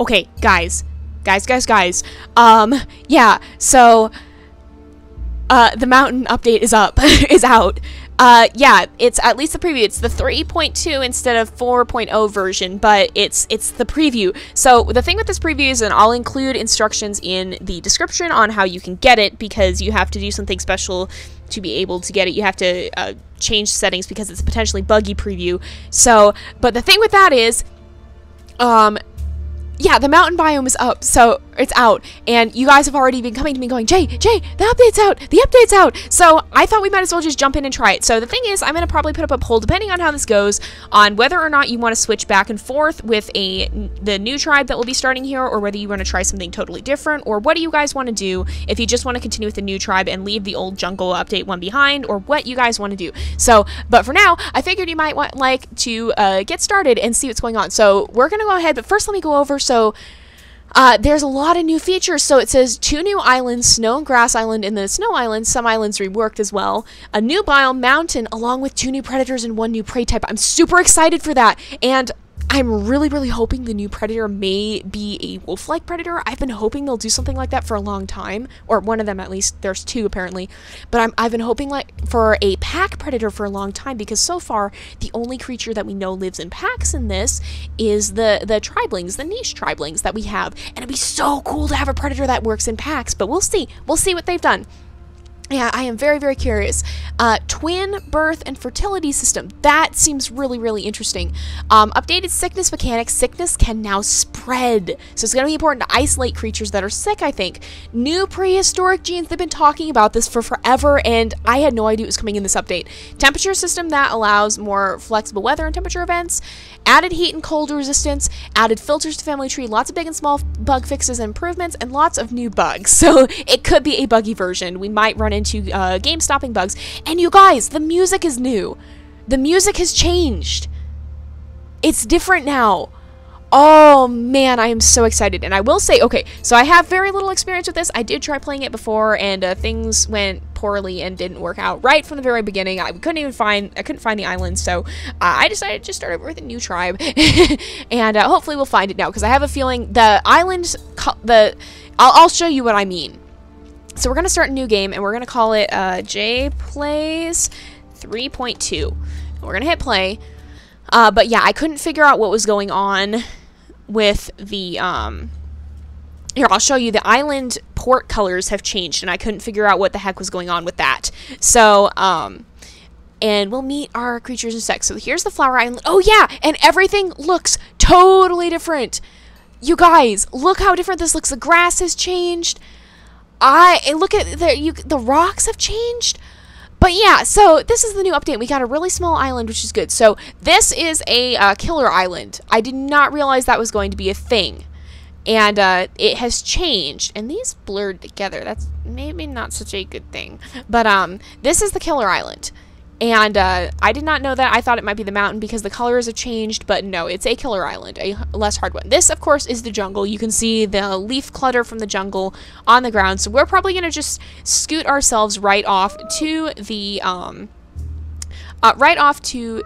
Okay, guys. Guys, guys, guys. Um, yeah, so uh, the mountain update is up, is out. Uh, yeah, it's at least the preview. It's the 3.2 instead of 4.0 version, but it's it's the preview. So the thing with this preview is, and I'll include instructions in the description on how you can get it because you have to do something special to be able to get it. You have to uh, change settings because it's a potentially buggy preview. So, but the thing with that is, um, yeah, the mountain biome is up, so it's out, and you guys have already been coming to me going, Jay, Jay, the update's out, the update's out. So I thought we might as well just jump in and try it. So the thing is, I'm gonna probably put up a poll depending on how this goes on whether or not you want to switch back and forth with a the new tribe that will be starting here, or whether you want to try something totally different, or what do you guys want to do if you just want to continue with the new tribe and leave the old jungle update one behind, or what you guys want to do. So, but for now, I figured you might want like to uh, get started and see what's going on. So we're gonna go ahead, but first let me go over so. Uh, there's a lot of new features. So it says two new islands, Snow and Grass Island and the Snow Island. Some islands reworked as well. A new biome, Mountain, along with two new predators and one new prey type. I'm super excited for that. And I'm really, really hoping the new predator may be a wolf-like predator. I've been hoping they'll do something like that for a long time, or one of them at least. There's two apparently, but I'm, I've been hoping like for a pack predator for a long time because so far the only creature that we know lives in packs in this is the the tribelings, the niche tribelings that we have, and it'd be so cool to have a predator that works in packs. But we'll see. We'll see what they've done. Yeah, I am very, very curious. Uh, twin birth and fertility system. That seems really, really interesting. Um, updated sickness mechanics. Sickness can now spread. So it's going to be important to isolate creatures that are sick, I think. New prehistoric genes. They've been talking about this for forever, and I had no idea it was coming in this update. Temperature system that allows more flexible weather and temperature events. Added heat and cold resistance. Added filters to family tree. Lots of big and small bug fixes and improvements, and lots of new bugs. So it could be a buggy version. We might run into uh, game stopping bugs. And you guys, the music is new. The music has changed. It's different now. Oh man, I am so excited. And I will say, okay, so I have very little experience with this. I did try playing it before and uh, things went poorly and didn't work out right from the very beginning. I couldn't even find, I couldn't find the island. So uh, I decided to just start over with a new tribe. and uh, hopefully we'll find it now because I have a feeling the island, the, I'll, I'll show you what I mean. So we're going to start a new game, and we're going to call it uh, JayPlays 3.2. We're going to hit play. Uh, but yeah, I couldn't figure out what was going on with the... Um, here, I'll show you. The island port colors have changed, and I couldn't figure out what the heck was going on with that. So, um... And we'll meet our creatures and sex. So here's the flower island. Oh yeah, and everything looks totally different. You guys, look how different this looks. The grass has changed. I look at the you the rocks have changed. But yeah, so this is the new update. We got a really small island, which is good. So this is a uh, killer island. I did not realize that was going to be a thing. And uh, it has changed. And these blurred together. That's maybe not such a good thing. But um, this is the killer island. And uh, I did not know that. I thought it might be the mountain because the colors have changed, but no, it's a killer island, a less hard one. This, of course, is the jungle. You can see the leaf clutter from the jungle on the ground. So we're probably going to just scoot ourselves right off to the, um, uh, right off to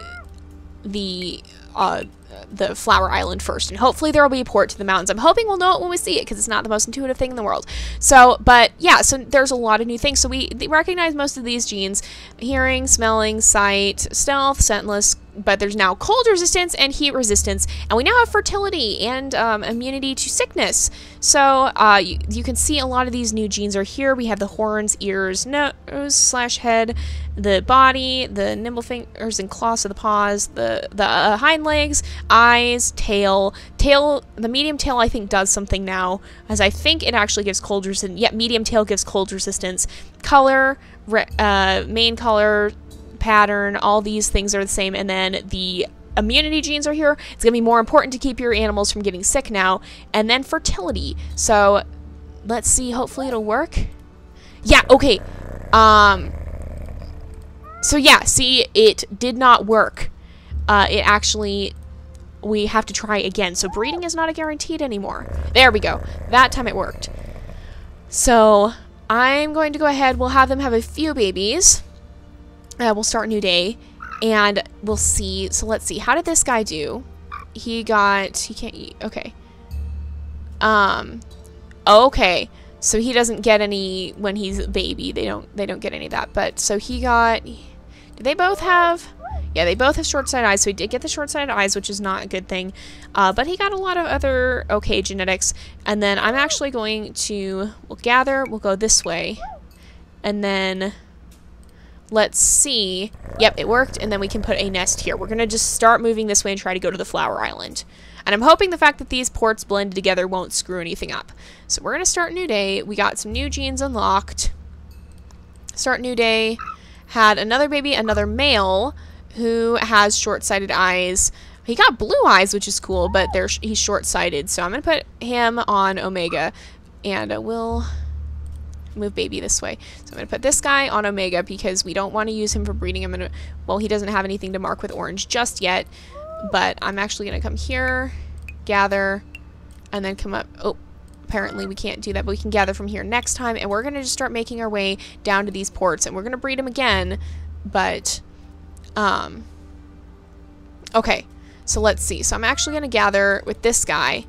the, uh, the flower island first and hopefully there will be a port to the mountains. I'm hoping we'll know it when we see it because it's not the most intuitive thing in the world. So but yeah so there's a lot of new things. So we recognize most of these genes hearing smelling sight stealth scentless but there's now cold resistance and heat resistance, and we now have fertility and um, immunity to sickness. So uh, you, you, can see a lot of these new genes are here. We have the horns, ears, nose slash head, the body, the nimble fingers and claws of the paws, the the uh, hind legs, eyes, tail. Tail, the medium tail I think does something now, as I think it actually gives cold resistance. Yeah, medium tail gives cold resistance. Color, uh, main color, pattern, all these things are the same. And then the immunity genes are here. It's going to be more important to keep your animals from getting sick now. And then fertility. So let's see. Hopefully it'll work. Yeah, okay. Um, so yeah, see, it did not work. Uh, it actually, we have to try again. So breeding is not a guaranteed anymore. There we go. That time it worked. So I'm going to go ahead. We'll have them have a few babies. Uh, we'll start a new day and we'll see. So let's see. How did this guy do? He got, he can't eat. Okay. Um, okay. So he doesn't get any when he's a baby. They don't they don't get any of that. But so he got did they both have yeah, they both have short-sighted eyes, so he did get the short-sighted eyes, which is not a good thing. Uh, but he got a lot of other okay genetics. And then I'm actually going to, we'll gather, we'll go this way. And then let's see. Yep, it worked, and then we can put a nest here. We're going to just start moving this way and try to go to the flower island. And I'm hoping the fact that these ports blended together won't screw anything up. So we're going to start new day. We got some new genes unlocked. Start new day. Had another baby, another male who has short-sighted eyes. He got blue eyes, which is cool, but he's short-sighted. So I'm going to put him on Omega, and uh, we'll move baby this way. So I'm going to put this guy on Omega because we don't want to use him for breeding him. In well, he doesn't have anything to mark with orange just yet, but I'm actually going to come here, gather, and then come up. Oh, apparently we can't do that, but we can gather from here next time, and we're going to just start making our way down to these ports, and we're going to breed him again, but um, okay, so let's see. So I'm actually going to gather with this guy,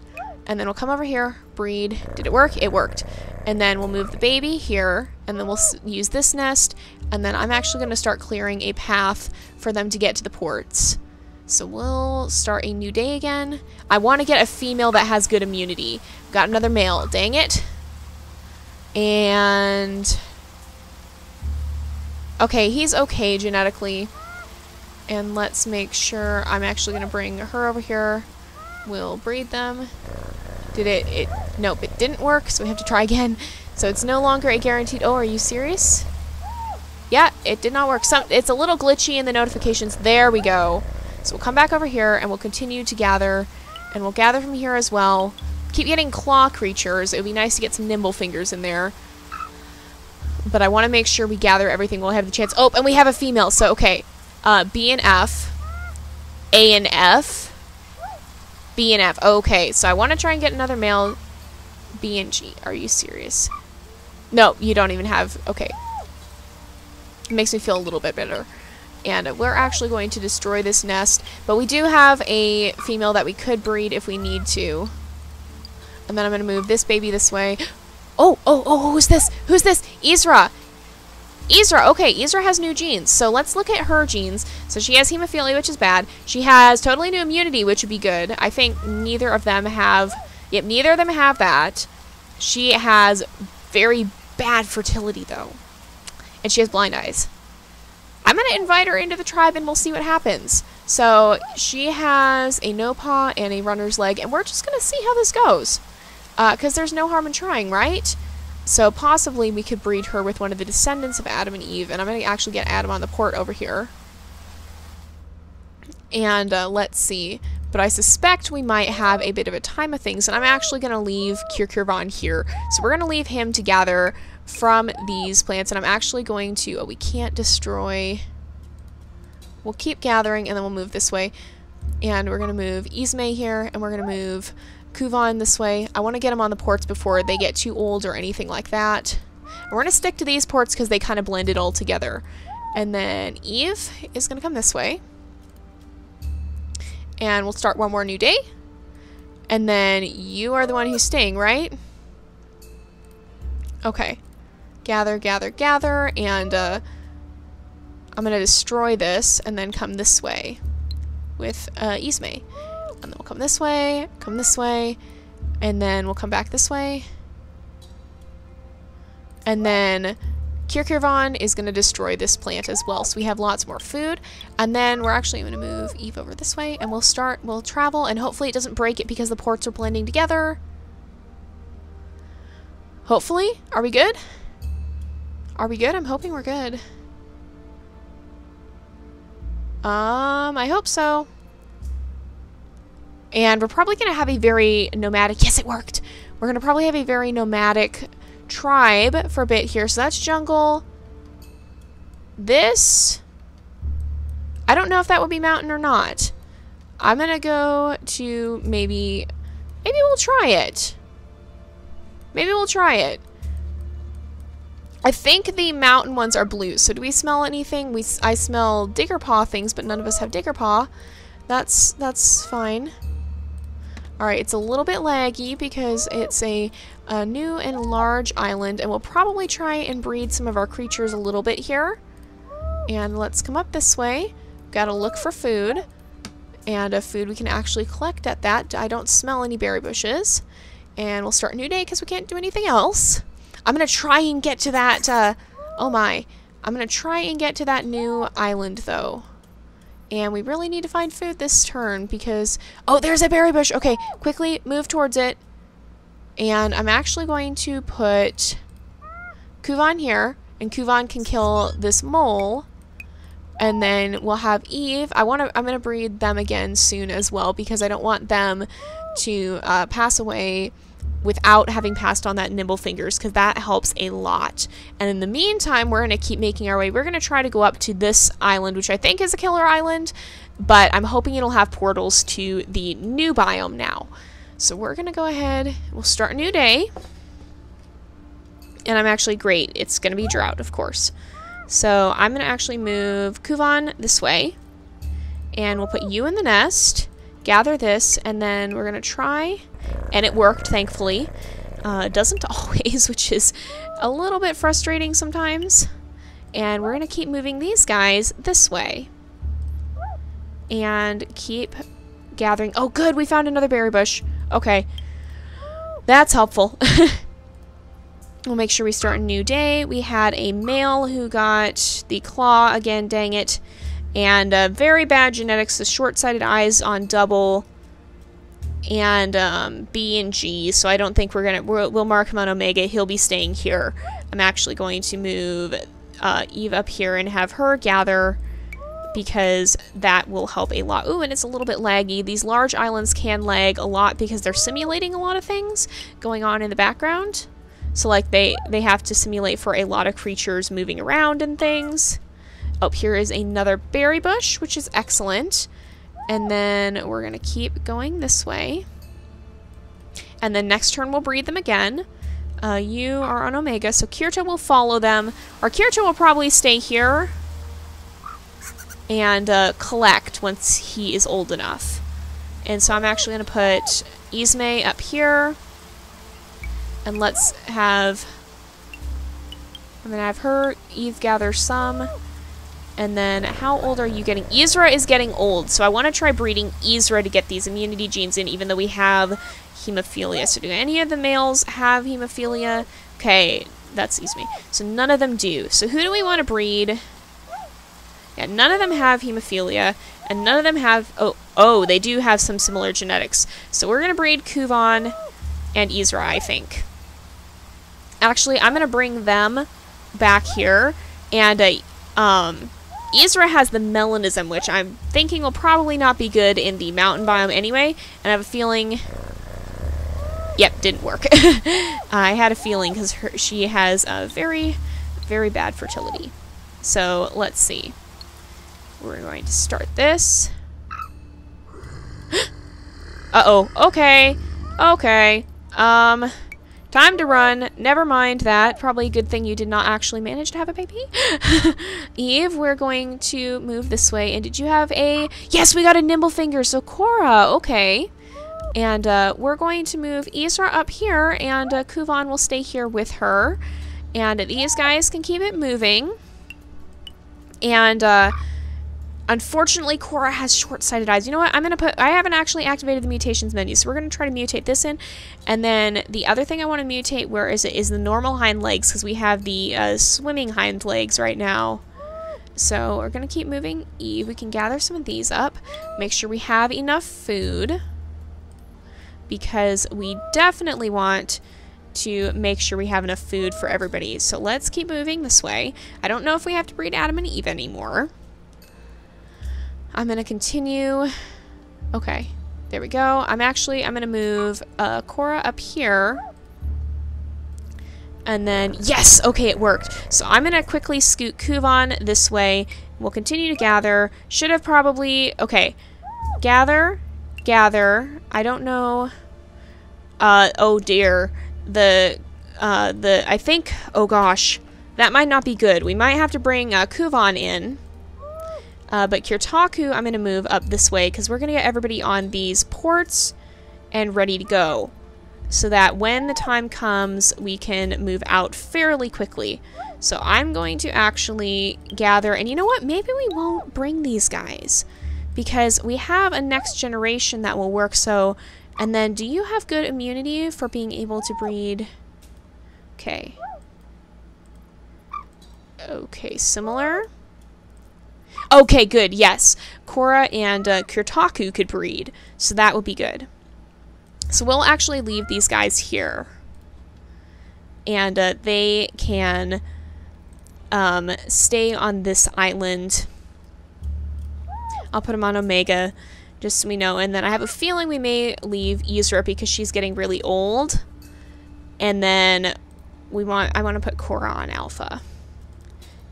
and then we'll come over here, breed. Did it work? It worked. And then we'll move the baby here, and then we'll use this nest, and then I'm actually going to start clearing a path for them to get to the ports. So we'll start a new day again. I want to get a female that has good immunity. Got another male. Dang it. And... Okay, he's okay genetically. And let's make sure I'm actually going to bring her over here. We'll breed them. Did it, it, nope, it didn't work, so we have to try again. So it's no longer a guaranteed, oh, are you serious? Yeah, it did not work. Some, it's a little glitchy in the notifications. There we go. So we'll come back over here and we'll continue to gather. And we'll gather from here as well. Keep getting claw creatures. It would be nice to get some nimble fingers in there. But I want to make sure we gather everything We'll have the chance. Oh, and we have a female, so okay uh, B and F, A and F, B and F. Okay, so I want to try and get another male. B and G. Are you serious? No, you don't even have. Okay. It makes me feel a little bit better. And we're actually going to destroy this nest. But we do have a female that we could breed if we need to. And then I'm going to move this baby this way. Oh, oh, oh, who's this? Who's this? Isra. Isra, okay, Isra has new genes. So let's look at her genes. So she has hemophilia, which is bad. She has totally new immunity, which would be good. I think neither of them have... Yep, neither of them have that. She has very bad fertility, though. And she has blind eyes. I'm going to invite her into the tribe and we'll see what happens. So she has a no paw and a runner's leg, and we're just going to see how this goes. Because uh, there's no harm in trying, right? So possibly we could breed her with one of the descendants of Adam and Eve, and I'm going to actually get Adam on the port over here. And uh, let's see. But I suspect we might have a bit of a time of things, and I'm actually going to leave Kirkirvan here. So we're going to leave him to gather from these plants, and I'm actually going to... Oh, we can't destroy... We'll keep gathering, and then we'll move this way. And we're going to move Ismay here, and we're going to move Kuvan this way. I want to get them on the ports before they get too old or anything like that. We're going to stick to these ports because they kind of blend it all together. And then Eve is going to come this way. And we'll start one more new day. And then you are the one who's staying, right? Okay. Gather, gather, gather. And uh, I'm going to destroy this and then come this way with uh, Ismay. And then we'll come this way, come this way, and then we'll come back this way. And then Kirkirvan is going to destroy this plant as well. So we have lots more food. And then we're actually going to move Eve over this way. And we'll start, we'll travel. And hopefully it doesn't break it because the ports are blending together. Hopefully. Are we good? Are we good? I'm hoping we're good. Um, I hope so. And we're probably going to have a very nomadic... Yes, it worked! We're going to probably have a very nomadic tribe for a bit here. So that's jungle. This... I don't know if that would be mountain or not. I'm going to go to maybe... Maybe we'll try it. Maybe we'll try it. I think the mountain ones are blue. So do we smell anything? We I smell digger paw things, but none of us have digger paw. That's that's fine. Alright, it's a little bit laggy because it's a, a new and large island, and we'll probably try and breed some of our creatures a little bit here. And let's come up this way. Gotta look for food. And a food we can actually collect at that. I don't smell any berry bushes. And we'll start a new day because we can't do anything else. I'm gonna try and get to that, uh, oh my. I'm gonna try and get to that new island, though. And we really need to find food this turn because... Oh, there's a berry bush! Okay, quickly move towards it. And I'm actually going to put Kuvan here. And Kuvan can kill this mole. And then we'll have Eve. I want to. I'm going to breed them again soon as well because I don't want them to uh, pass away without having passed on that nimble fingers because that helps a lot. And in the meantime, we're going to keep making our way. We're going to try to go up to this island, which I think is a killer island, but I'm hoping it'll have portals to the new biome now. So we're going to go ahead. We'll start a new day. And I'm actually great. It's going to be drought, of course. So I'm going to actually move Kuvan this way. And we'll put you in the nest. Gather this. And then we're to try and it worked, thankfully. Uh, doesn't always, which is a little bit frustrating sometimes. And we're to keep moving these guys this way. And keep gathering. Oh, good, we found another berry bush. Okay. That's helpful. we'll make sure we start a new day. We had a male who got the claw again, dang it. And uh, very bad genetics, the short-sighted eyes on double and um, B and G. So I don't think we're gonna we will mark him on Omega. He'll be staying here. I'm actually going to move uh, Eve up here and have her gather because that will help a lot. Ooh, and it's a little bit laggy. These large islands can lag a lot because they're simulating a lot of things going on in the background. So like they they have to simulate for a lot of creatures moving around and things. Up here is another berry bush, which is excellent. And then we're going to keep going this way. And then next turn we'll breed them again. Uh, you are on Omega, so Kirta will follow them. Or Kirta will probably stay here and uh, collect once he is old enough. And so I'm actually going to put Ismay up here. And let's have... I'm going to have her, Eve gather some. And then how old are you getting? Isra is getting old, so I want to try breeding Isra to get these immunity genes in, even though we have hemophilia. So do any of the males have hemophilia? Okay, that's me. So none of them do. So who do we want to breed? Yeah, none of them have hemophilia, and none of them have... Oh, oh, they do have some similar genetics. So we're going to breed Kuvan and Isra, I think. Actually, I'm going to bring them back here, and uh, um, Isra has the melanism, which I'm thinking will probably not be good in the mountain biome anyway, and I have a feeling... Yep, didn't work. I had a feeling because she has a very, very bad fertility. So, let's see. We're going to start this. Uh-oh. Okay. Okay. Um... Time to run. Never mind that. Probably a good thing you did not actually manage to have a baby. Eve, we're going to move this way. And did you have a... Yes, we got a nimble finger. So Cora, okay. And uh, we're going to move Isra up here. And uh, Kuvan will stay here with her. And these guys can keep it moving. And... Uh, Unfortunately, Cora has short-sighted eyes. You know what? I'm going to put... I haven't actually activated the mutations menu, so we're going to try to mutate this in. And then the other thing I want to mutate, where is it, is the normal hind legs, because we have the uh, swimming hind legs right now. So we're going to keep moving Eve. We can gather some of these up. Make sure we have enough food. Because we definitely want to make sure we have enough food for everybody. So let's keep moving this way. I don't know if we have to breed Adam and Eve anymore. I'm going to continue. Okay, there we go. I'm actually, I'm going to move uh, Cora up here. And then, yes, okay, it worked. So I'm going to quickly scoot Kuvan this way. We'll continue to gather. Should have probably, okay, gather, gather. I don't know. Uh, oh dear. The, uh, the, I think, oh gosh, that might not be good. We might have to bring uh, Kuvan in. Uh, but Kirtaku, I'm going to move up this way because we're going to get everybody on these ports. and ready to go. So that when the time comes, we can move out fairly quickly. So I'm going to actually gather, and you know what? Maybe we won't bring these guys because we have a next generation that will work. So, and then do you have good immunity for being able to breed? Okay. Okay, similar. Okay, good, yes. Korra and uh, Kirtaku could breed, so that would be good. So we'll actually leave these guys here. And uh, they can um, stay on this island. I'll put them on Omega, just so we know. And then I have a feeling we may leave Isra because she's getting really old. And then we want I want to put Korra on Alpha.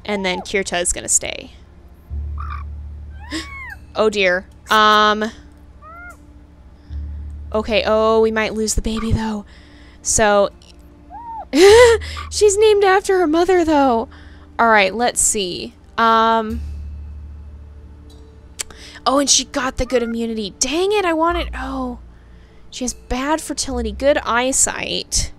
And then Kirta is going to stay. Oh dear. Um... Okay, oh, we might lose the baby, though. So, she's named after her mother, though. Alright, let's see. Um... Oh, and she got the good immunity. Dang it, I wanted... Oh. She has bad fertility, good eyesight.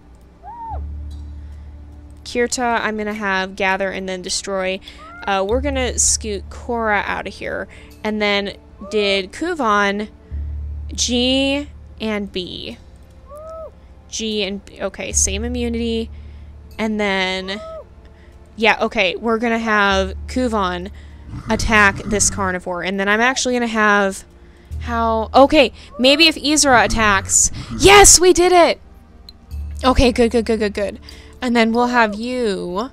Kirta, I'm going to have gather and then destroy. Uh, we're to scoot Korra out of here. And then did Kuvan, G, and B. G and B. Okay, same immunity. And then, yeah, okay, we're going to have Kuvan attack this carnivore. And then I'm actually going to have how... Okay, maybe if Isra attacks... Yes, we did it! Okay, good, good, good, good, good. And then we'll have you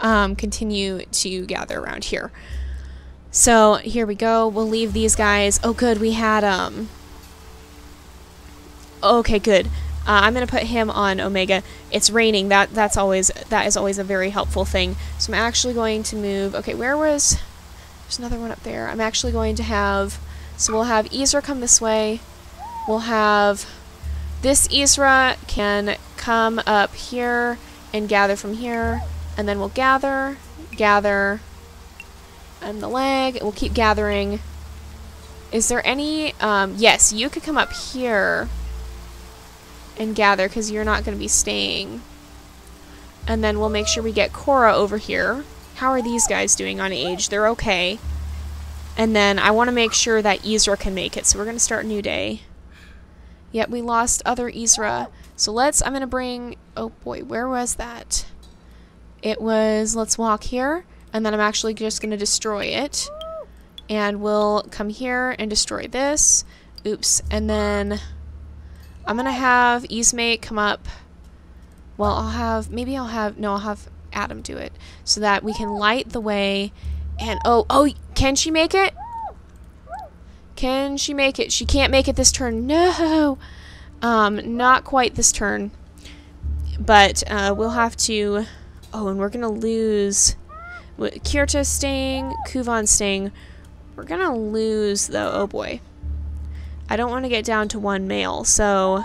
um, continue to gather around here. So, here we go. We'll leave these guys. Oh, good, we had... um Okay, good. Uh, I'm gonna put him on Omega. It's raining. That that's always that is always a very helpful thing. So I'm actually going to move. Okay, where was? There's another one up there. I'm actually going to have. So we'll have Isra come this way. We'll have this Isra can come up here and gather from here, and then we'll gather, gather, and the leg. We'll keep gathering. Is there any? Um, yes, you could come up here and gather because you're not going to be staying. And then we'll make sure we get Cora over here. How are these guys doing on age? They're okay. And then I want to make sure that Ezra can make it. So we're going to start a new day. Yep, we lost other Ezra. So let's, I'm going to bring, oh boy, where was that? It was, let's walk here. And then I'm actually just going to destroy it. And we'll come here and destroy this. Oops. And then I'm gonna have Eastmate come up. Well, I'll have, maybe I'll have, no, I'll have Adam do it. So that we can light the way. And, oh, oh, can she make it? Can she make it? She can't make it this turn. No! Um, not quite this turn. But, uh, we'll have to, oh, and we're gonna lose Kirta staying, Kuvan staying. We're gonna lose, though, oh boy. I don't want to get down to one male, so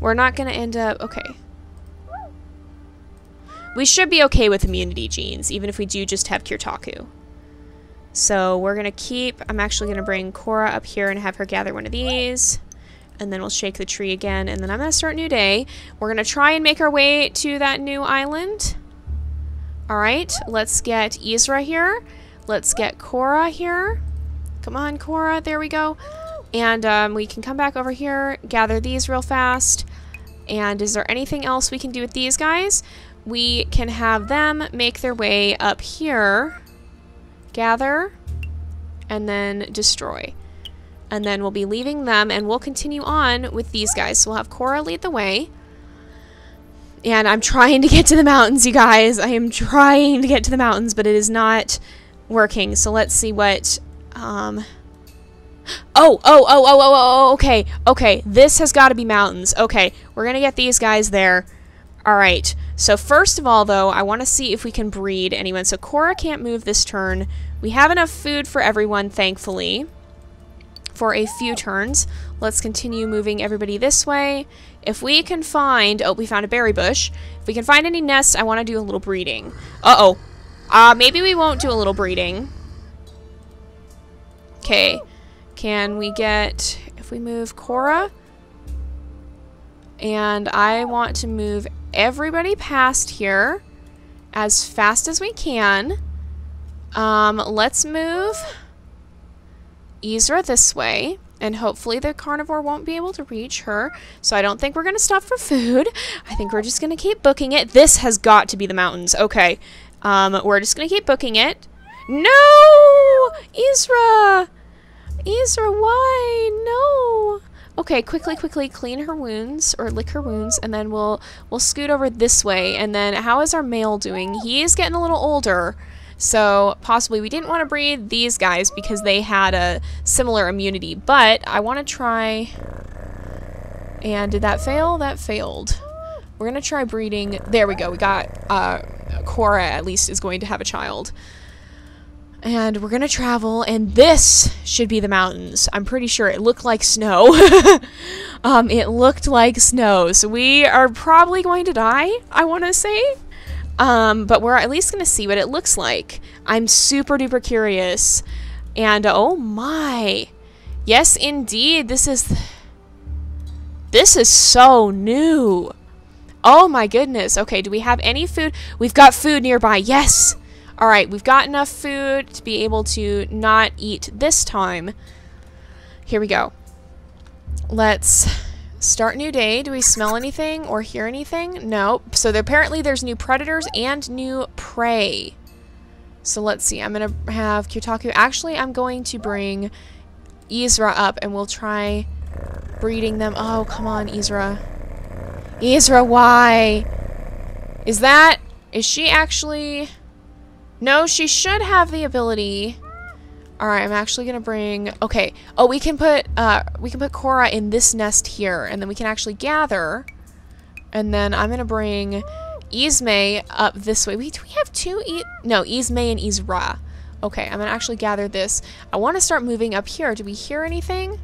we're not going to end up... Okay. We should be okay with immunity genes, even if we do just have Kirtaku. So we're going to keep... I'm actually going to bring Korra up here and have her gather one of these. And then we'll shake the tree again. And then I'm going to start a new day. We're going to try and make our way to that new island. Alright, let's get Isra here. Let's get Cora here. Come on, Cora. There we go. And um, we can come back over here, gather these real fast. And is there anything else we can do with these guys? We can have them make their way up here, gather, and then destroy. And then we'll be leaving them, and we'll continue on with these guys. So we'll have Cora lead the way. And I'm trying to get to the mountains, you guys. I am trying to get to the mountains, but it is not working. So let's see what um. Oh, oh, oh, oh, oh, oh, okay, okay. This has got to be mountains. Okay, we're going to get these guys there. All right. So first of all, though, I want to see if we can breed anyone. So Cora can't move this turn. We have enough food for everyone, thankfully, for a few turns. Let's continue moving everybody this way. If we can find... Oh, we found a berry bush. If we can find any nests, I want to do a little breeding. Uh-oh. Uh, maybe we won't do a little breeding. Okay. Can we get... If we move Cora, and I want to move everybody past here as fast as we can. Um, let's move Isra this way. And hopefully the carnivore won't be able to reach her. So I don't think we're going to stop for food. I think we're just going to keep booking it. This has got to be the mountains. Okay. Um, we're just going to keep booking it. No! Isra! Isra, why? No! Okay, quickly, quickly clean her wounds or lick her wounds, and then we'll we'll scoot over this way. And then, how is our male doing? He is getting a little older, so possibly we didn't want to breed these guys because they had a similar immunity. But I want to try. And did that fail? That failed. We're gonna try breeding. There we go. We got uh, Cora at least is going to have a child. And we're gonna travel, and this should be the mountains. I'm pretty sure it looked like snow. um, it looked like snow, so we are probably going to die, I want to say. Um, but we're at least gonna see what it looks like. I'm super duper curious. And oh my. Yes, indeed, this is... This is so new. Oh my goodness. Okay, do we have any food? We've got food nearby. Yes! Alright, we've got enough food to be able to not eat this time. Here we go. Let's start new day. Do we smell anything or hear anything? Nope. So apparently there's new predators and new prey. So let's see. I'm going to have Kirtaku. Actually, I'm going to bring Isra up and we'll try breeding them. Oh, come on, Isra. Isra, why? Is that... Is she actually... No, she should have the ability. Alright, I'm actually gonna bring okay. Oh, we can put uh we can put Cora in this nest here, and then we can actually gather. And then I'm gonna bring Ismay up this way. We do we have two e no, Ismay and Isra. Okay, I'm gonna actually gather this. I wanna start moving up here. Do we hear anything?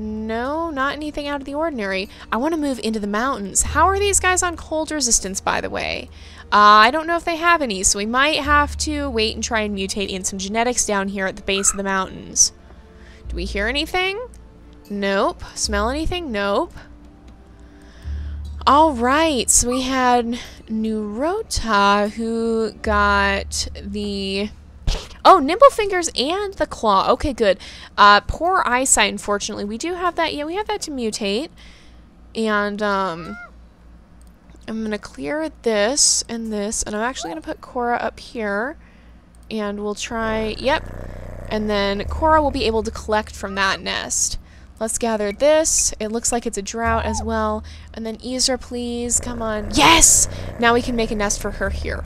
No, not anything out of the ordinary. I want to move into the mountains. How are these guys on cold resistance, by the way? Uh, I don't know if they have any, so we might have to wait and try and mutate in some genetics down here at the base of the mountains. Do we hear anything? Nope. Smell anything? Nope. Alright, so we had Nurota who got the... Oh, Nimble Fingers and the Claw. Okay, good. Uh, poor eyesight, unfortunately. We do have that. Yeah, we have that to mutate. And, um... I'm going to clear this and this, and I'm actually going to put Cora up here, and we'll try, yep, and then Cora will be able to collect from that nest. Let's gather this. It looks like it's a drought as well. And then Isra, please. Come on. Yes! Now we can make a nest for her here.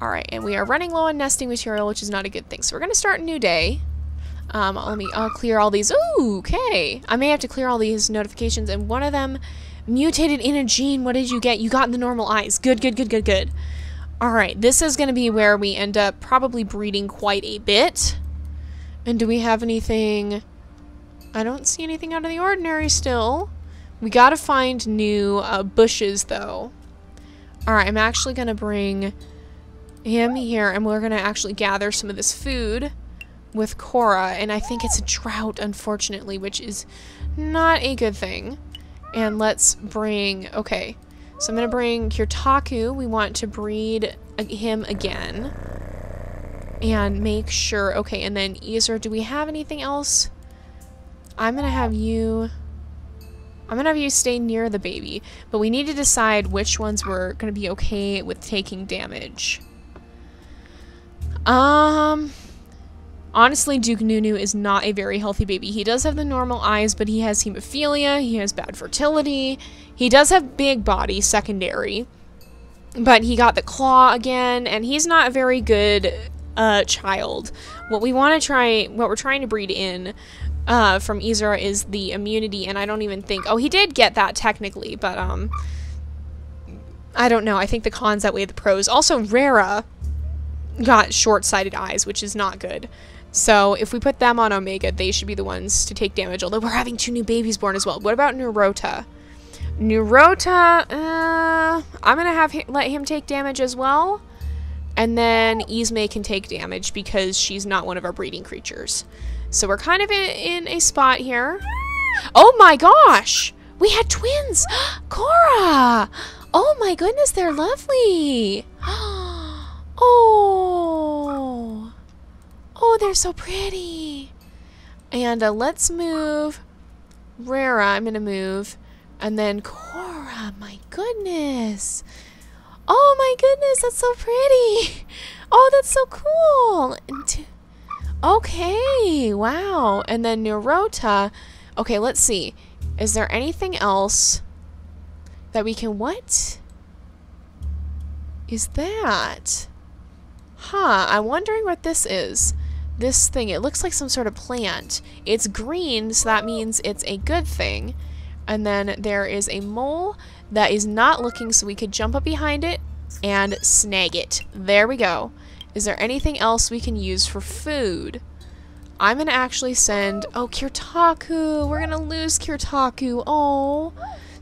Alright, and we are running low on nesting material, which is not a good thing. So we're going to start a new day. Um, let me, I'll clear all these. Ooh, okay. I may have to clear all these notifications, and one of them Mutated in a gene, what did you get? You got the normal eyes. Good, good, good, good, good. Alright, this is going to be where we end up probably breeding quite a bit. And do we have anything... I don't see anything out of the ordinary still. We gotta find new uh, bushes, though. Alright, I'm actually gonna bring him here, and we're gonna actually gather some of this food with Cora, and I think it's a drought, unfortunately, which is not a good thing. And let's bring, okay. So I'm going to bring Kirtaku. We want to breed him again. And make sure, okay, and then Isra, do we have anything else? I'm going to have you, I'm going to have you stay near the baby. But we need to decide which ones we're going to be okay with taking damage. Um, Honestly, Duke Nunu is not a very healthy baby. He does have the normal eyes, but he has hemophilia, he has bad fertility, he does have big body secondary, but he got the claw again, and he's not a very good uh, child. What we want to try, what we're trying to breed in uh, from Isra is the immunity, and I don't even think, oh, he did get that technically, but um, I don't know. I think the cons outweigh the pros. Also, Rara got short-sighted eyes, which is not good. So if we put them on Omega, they should be the ones to take damage. Although we're having two new babies born as well. What about Neurota? Neurota, uh, I'm going to have him, let him take damage as well. And then Ismay can take damage because she's not one of our breeding creatures. So we're kind of in, in a spot here. Oh my gosh! We had twins! Cora! Oh my goodness, they're lovely! Oh! Oh, they're so pretty! And uh, let's move Rara. I'm going to move. And then Cora. My goodness. Oh my goodness, that's so pretty. Oh, that's so cool. Okay, wow. And then Nerota. Okay, let's see. Is there anything else that we can... What is that? Huh, I'm wondering what this is. This thing, it looks like some sort of plant. It's green, so that means it's a good thing. And then there is a mole that is not looking, so we could jump up behind it and snag it. There we go. Is there anything else we can use for food? I'm to actually send... Oh, Kirtaku! We're to lose Kirtaku. Oh.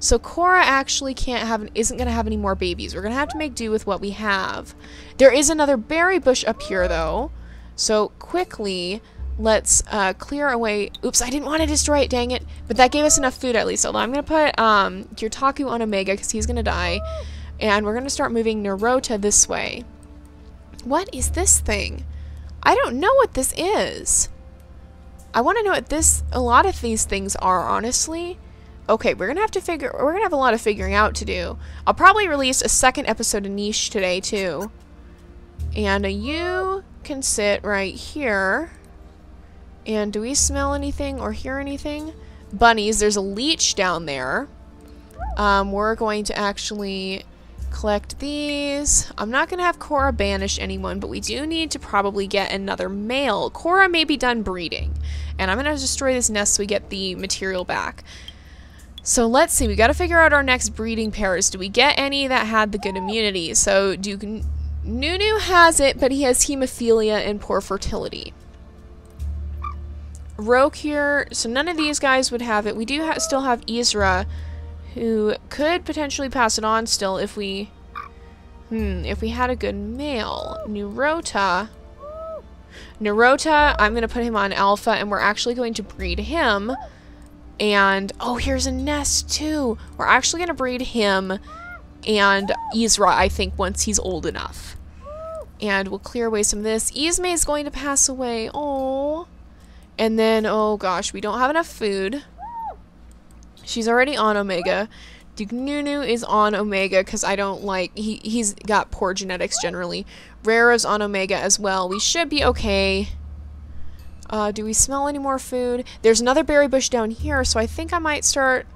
So Cora actually can't have... Isn't going to have any more babies. We're going to have to make do with what we have. There is another berry bush up here, though. So quickly, let's uh, clear away... Oops, I didn't want to destroy it, dang it. But that gave us enough food, at least. Although I'm going to put um, Kirtaku on Omega, because he's going to die. And we're going to start moving Nerota this way. What is this thing? I don't know what this is. I want to know what this, a lot of these things are, honestly. Okay, we're to have to figure, we're to have a lot of figuring out to do. I'll probably release a second episode of Niche today, too. And you can sit right here. And do we smell anything or hear anything? Bunnies, there's a leech down there. Um, we're going to actually collect these. I'm not going to have Cora banish anyone, but we do need to probably get another male. Cora may be done breeding. And I'm going to destroy this nest so we get the material back. So let's see, we got to figure out our next breeding pairs. Do we get any that had the good immunity? So Duke Nunu has it, but he has hemophilia and poor fertility. Rokir, so none of these guys would have it. We do ha still have Isra, who could potentially pass it on still if we, hmm, if we had a good male. Nerota, Nerota, I'm going to put him on alpha, and we're actually going to breed him. And, oh, here's a nest, too. We're actually going to breed him and Isra, I think, once he's old enough. And we'll clear away some of this. Ismay is going to pass away. Oh. And then, oh gosh, we don't have enough food. She's already on Omega. Duke Nunu is on Omega because I don't like... He, he's got poor genetics generally. Rara's on Omega as well. We should be okay. Uh, do we smell any more food? There's another berry bush down here, so I think I might start...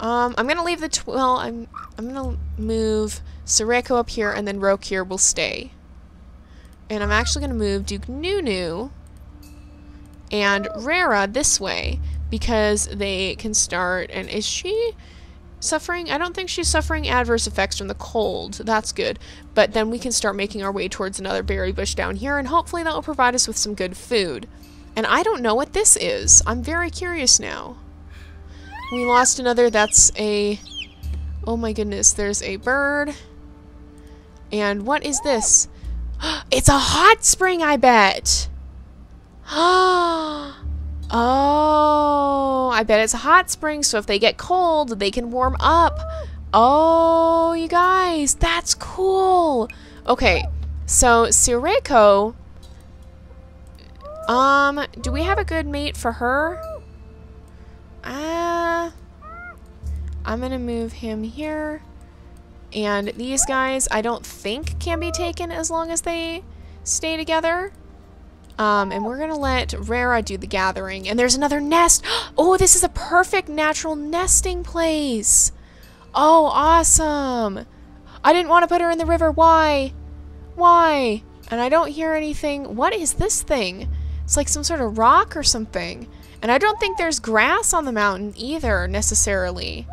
Um, I'm gonna leave the... well, I'm, I'm gonna move Sareko up here, and then Rokir will stay. And I'm actually gonna move Duke Nunu and Rara this way because they can start. And is she suffering? I don't think she's suffering adverse effects from the cold. That's good. But then we can start making our way towards another berry bush down here, and hopefully that will provide us with some good food. And I don't know what this is. I'm very curious now. We lost another. That's a... Oh my goodness. There's a bird. And what is this? It's a hot spring, I bet. Ah. Oh, I bet it's a hot spring, so if they get cold, they can warm up. Oh, you guys, that's cool. Okay, so Sireko, um, do we have a good mate for her? Uh, I'm gonna move him here. And these guys, I don't think can be taken as long as they stay together. Um, and we're going to let Rara do the gathering. And there's another nest. Oh, this is a perfect natural nesting place. Oh, awesome. I didn't want to put her in the river. Why? Why? And I don't hear anything. What is this thing? It's like some sort of rock or something. And I don't think there's grass on the mountain either, necessarily.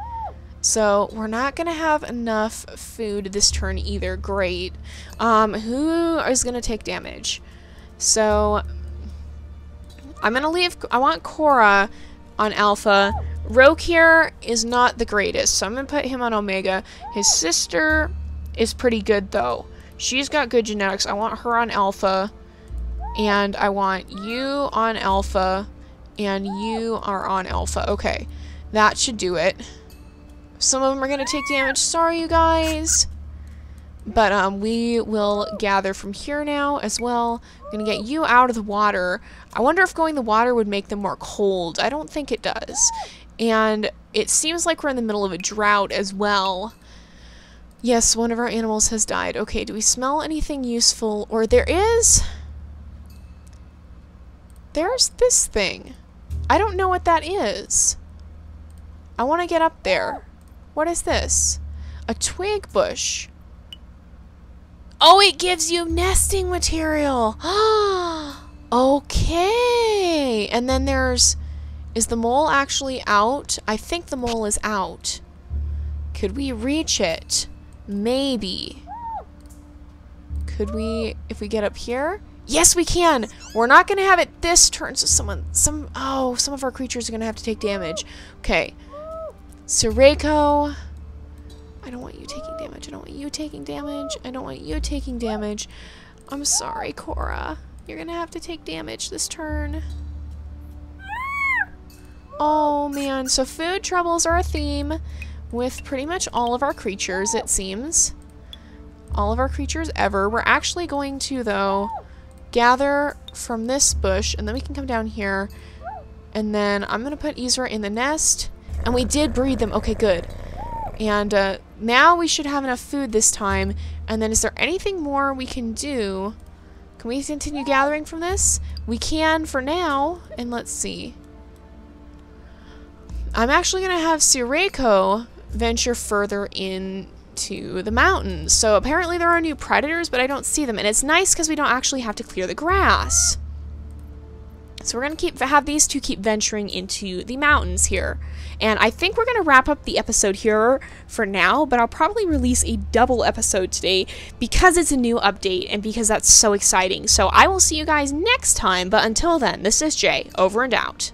So we're not going to have enough food this turn either. Great. Um, who is going to take damage? So I'm going to leave, I want Cora on Alpha. Rokir is not the greatest, so I'm going to put him on Omega. His sister is pretty good, though. She's got good genetics. I want her on Alpha. And I want you on Alpha. And you are on alpha. Okay. That should do it. Some of them are going to take damage. Sorry, you guys. But um, we will gather from here now as well. I'm going to get you out of the water. I wonder if going the water would make them more cold. I don't think it does. And it seems like we're in the middle of a drought as well. Yes, one of our animals has died. Okay, do we smell anything useful? Or there is... There's this thing. I don't know what that is. I want to get up there. What is this? A twig bush. Oh, it gives you nesting material. okay. And then there's... Is the mole actually out? I think the mole is out. Could we reach it? Maybe. Could we, if we get up here? Yes, we can! We're not going to have it this turn, so someone, some, oh, some of our creatures are going to have to take damage. Okay. Sireko. I don't want you taking damage. I don't want you taking damage. I don't want you taking damage. I'm sorry, Cora. You're going to have to take damage this turn. Oh, man. So food troubles are a theme with pretty much all of our creatures, it seems. All of our creatures ever. We're actually going to, though, gather from this bush, and then we can come down here. And then I'm going to put Isra in the nest. And we did breed them. Okay, good. And uh, now we should have enough food this time. And then is there anything more we can do? Can we continue gathering from this? We can for now. And let's see. I'm actually going to have Sireko venture further into the mountains. So apparently there are new predators, but I don't see them. And it's nice because we don't actually have to clear the grass. So we're going to keep have these two keep venturing into the mountains here. And I think we're going to wrap up the episode here for now, but I'll probably release a double episode today because it's a new update and because that's so exciting. So I will see you guys next time, but until then, this is Jay, over and out.